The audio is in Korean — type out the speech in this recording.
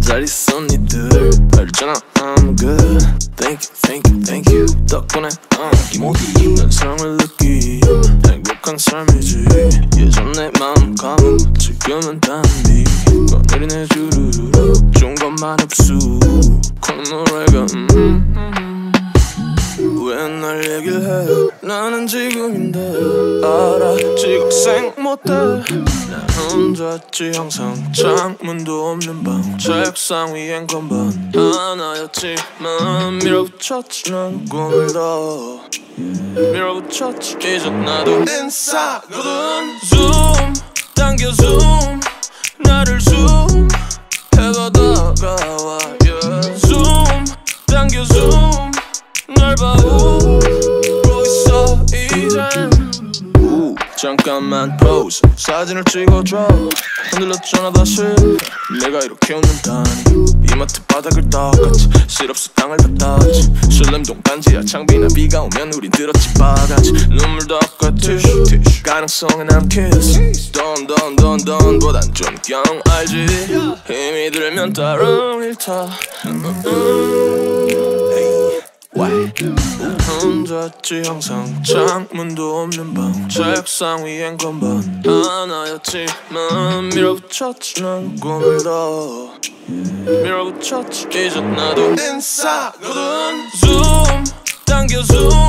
잘 있어 니들. 알잖아 I'm good. Thank you, thank you, thank you. 덕분에 uh, 이모두 연상을 느낌 행복한 삶이지. 예전 내 마음감은 지금은 단비. 꺼내리네 주르르 좋은 것만 흡수. 그 노래가 음, 음, 음. 왜날 얘기를 해. 나는 지금인데 알아 지각생 못해. 난 혼자였지 항상. 창문도 없는 방. 책상 위엔 건반 하나였지만 밀어붙였지 난 꿈을 더 밀어붙였지. 이제 나도 인싸거든 잠깐만 pose. 사진을 찍어줘. 흔들렸잖아 다시. 내가 이렇게 웃는다니. 이마트 바닥을 닦았지 실없어 땅을 뱉었지. 술램동 반지하 창비나 비가 오면 우린 들었지 바가지. 눈물 닦아 티슈 티슈. 가능성은 난 kiss. 던던던던 보단 좀경 알지? 힘이 들면 다른 일타 혼자였지 항상. 창문도 없는 방. 책상 위엔 건반 하나였지만 밀어붙였지 난 꿈을 더 밀어붙였지. 이제 나도 인싸거든 zoom. 당겨 zoom